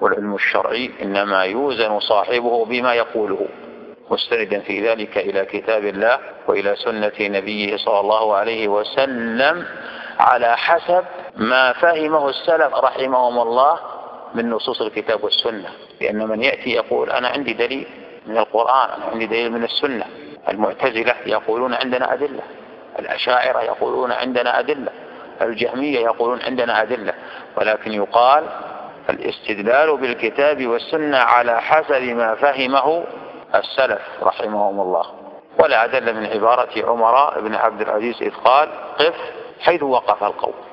والعلم الشرعي إنما يوزن صاحبه بما يقوله مستندا في ذلك إلى كتاب الله وإلى سنة نبيه صلى الله عليه وسلم على حسب ما فهمه السلف رحمهم الله من نصوص الكتاب والسنة. لأن من يأتي يقول أنا عندي دليل من القرآن أنا عندي دليل من السنة. المعتزلة يقولون عندنا أدلة. الأشاعرة يقولون عندنا أدلة. الجهمية يقولون عندنا أدلة. ولكن يقال الاستدلال بالكتاب والسنة على حسب ما فهمه السلف رحمهم الله. ولا أدل من عبارة عمر بن عبد العزيز إذ قال قف حيث وقف القوم.